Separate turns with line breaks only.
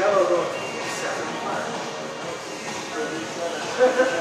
yellow, though.